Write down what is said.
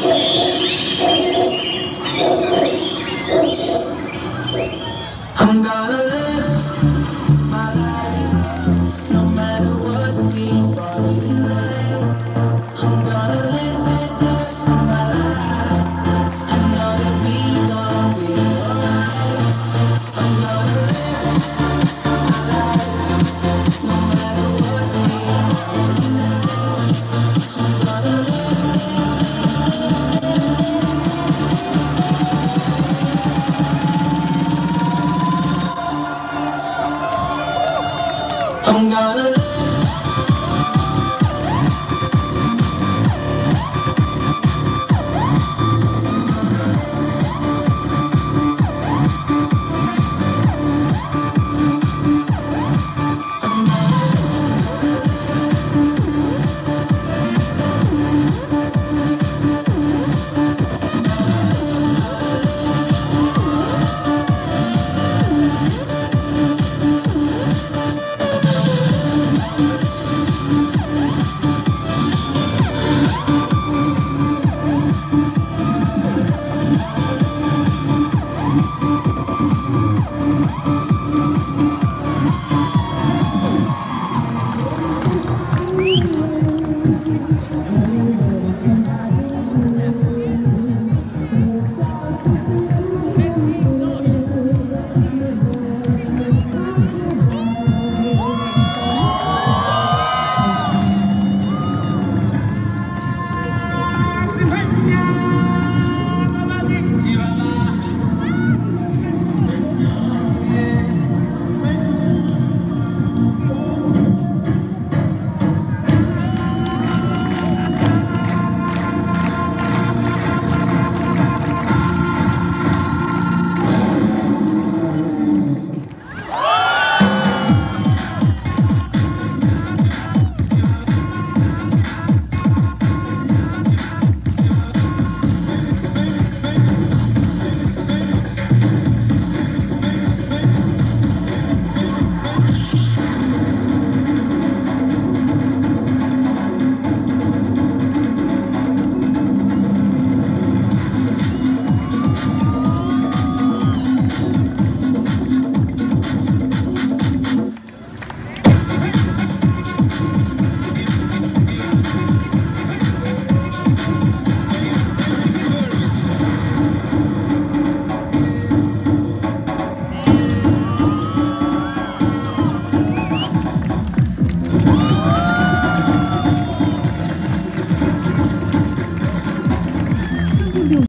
I'm gonna live. I'm gonna